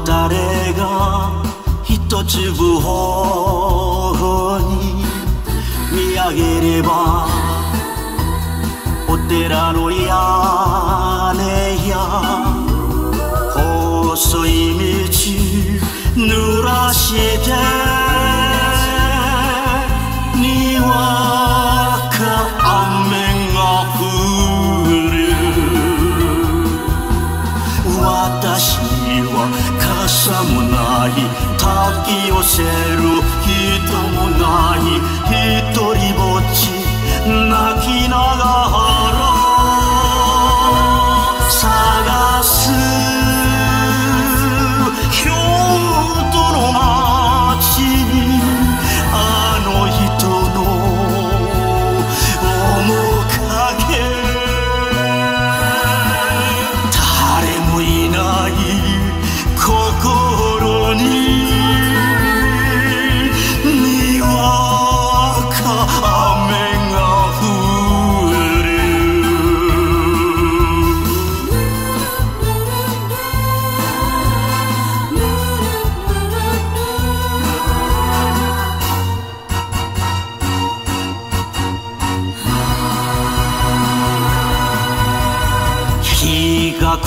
誰が一粒頬に見上げればお寺の屋根や細い道濡らしてない。滝をせる人もない。一人ぼっち。泣きながら。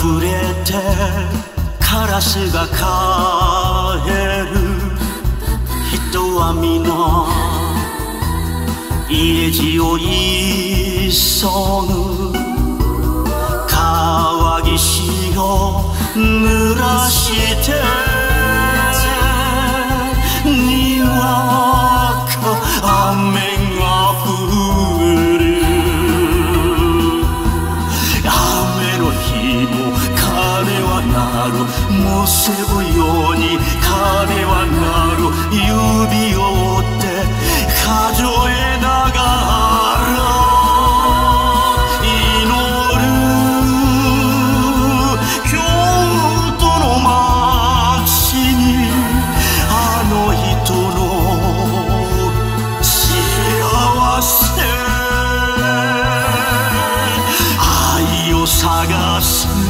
溢れてカラスが帰る。人は皆家路を急ぐ。川岸を濡らしてなる。もせおように彼はなる。指を折って数えながら祈る。京都の街にあの人の幸せ。愛を探す。